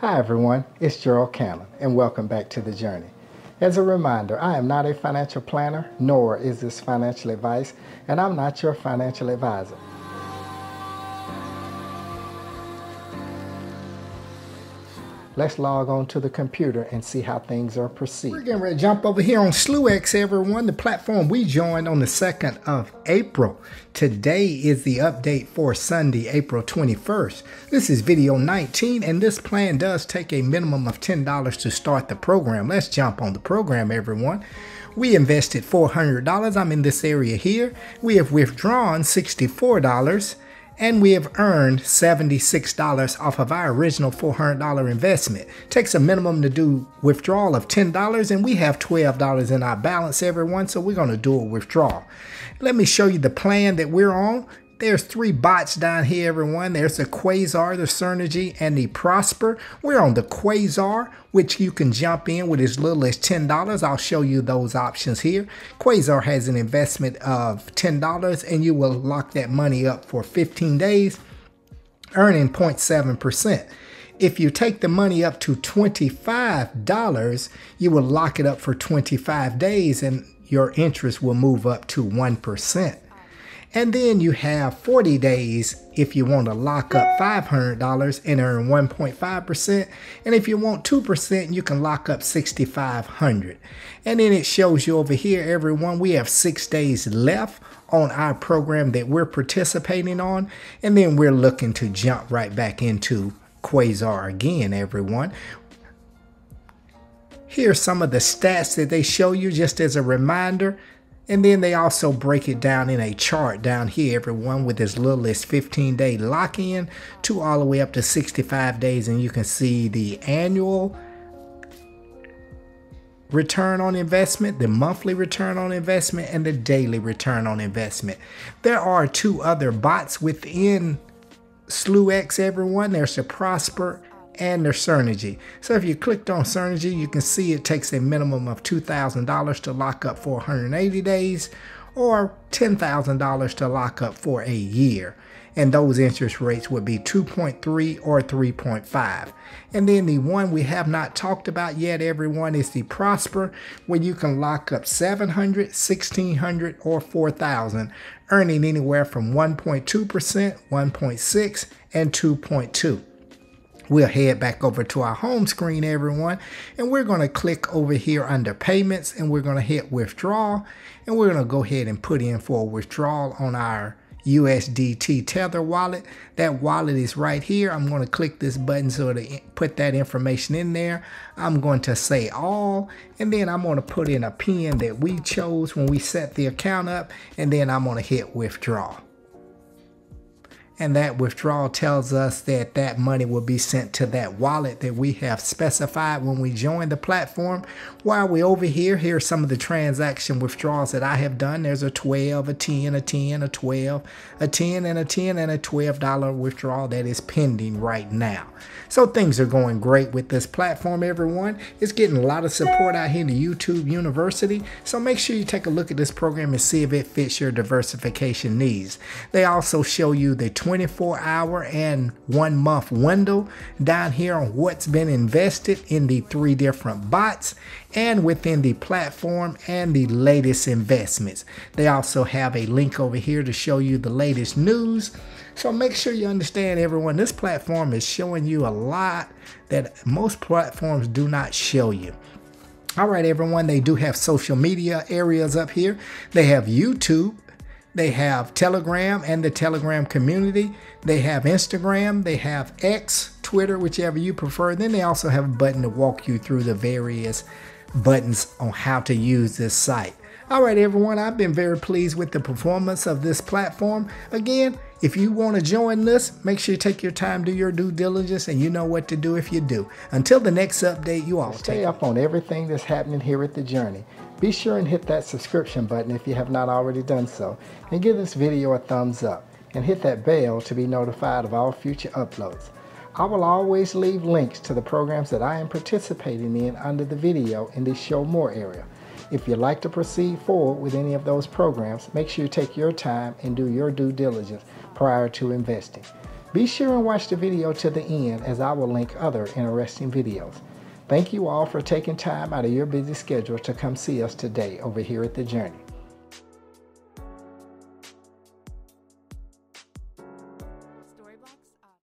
Hi everyone, it's Gerald Cannon and welcome back to The Journey. As a reminder, I am not a financial planner, nor is this financial advice, and I'm not your financial advisor. Let's log on to the computer and see how things are proceeding. We're getting ready to jump over here on SVUEX, everyone, the platform we joined on the 2nd of April. Today is the update for Sunday, April 21st. This is video 19, and this plan does take a minimum of $10 to start the program. Let's jump on the program, everyone. We invested $400. I'm in this area here. We have withdrawn $64 and we have earned $76 off of our original $400 investment. Takes a minimum to do withdrawal of $10 and we have $12 in our balance everyone, so we're to do a withdrawal. Let me show you the plan that we're on. There's three bots down here, everyone. There's the Quasar, the Synergy, and the Prosper. We're on the Quasar, which you can jump in with as little as $10. I'll show you those options here. Quasar has an investment of $10, and you will lock that money up for 15 days, earning 0.7%. If you take the money up to $25, you will lock it up for 25 days, and your interest will move up to 1%. And then you have 40 days if you want to lock up $500 and earn 1.5%. And if you want 2%, you can lock up 6,500. And then it shows you over here, everyone, we have six days left on our program that we're participating on. And then we're looking to jump right back into Quasar again, everyone. Here's some of the stats that they show you just as a reminder. And then they also break it down in a chart down here, everyone, with as little as 15 day lock in to all the way up to 65 days. And you can see the annual return on investment, the monthly return on investment, and the daily return on investment. There are two other bots within SVUEX, everyone. There's the Prosper and their Synergy. So if you clicked on Synergy, you can see it takes a minimum of $2,000 to lock up for 180 days or $10,000 to lock up for a year. And those interest rates would be 2.3 or 3.5. And then the one we have not talked about yet, everyone, is the Prosper, where you can lock up 700, 1600, or 4000, earning anywhere from 1.2%, 1.6, and 2.2 we'll head back over to our home screen everyone and we're going to click over here under payments and we're going to hit withdraw and we're going to go ahead and put in for a withdrawal on our USDT Tether wallet. That wallet is right here. I'm going to click this button so to put that information in there. I'm going to say all, and then I'm going to put in a pin that we chose when we set the account up, and then I'm going to hit withdraw and that withdrawal tells us that that money will be sent to that wallet that we have specified when we join the platform. While we're over here, here's some of the transaction withdrawals that I have done. There's a 12, a 10, a 10, a 12, a 10, and a 10, and a $12 withdrawal that is pending right now. So things are going great with this platform, everyone. It's getting a lot of support out here in the YouTube University. So make sure you take a look at this program and see if it fits your diversification needs. They also show you the 24 hour and one month window down here on what's been invested in the three different bots and within the platform and the latest investments. They also have a link over here to show you the latest news. So make sure you understand everyone, this platform is showing you a lot that most platforms do not show you. All right, everyone, they do have social media areas up here. They have YouTube, they have Telegram and the Telegram community. They have Instagram. They have X, Twitter, whichever you prefer. Then they also have a button to walk you through the various buttons on how to use this site. All right, everyone, I've been very pleased with the performance of this platform. Again, if you want to join this, make sure you take your time, do your due diligence, and you know what to do if you do. Until the next update, you all stay up on everything that's happening here at The Journey. Be sure and hit that subscription button if you have not already done so, and give this video a thumbs up, and hit that bell to be notified of all future uploads. I will always leave links to the programs that I am participating in under the video in the Show More area. If you'd like to proceed forward with any of those programs, make sure you take your time and do your due diligence prior to investing. Be sure and watch the video to the end as I will link other interesting videos. Thank you all for taking time out of your busy schedule to come see us today over here at The Journey.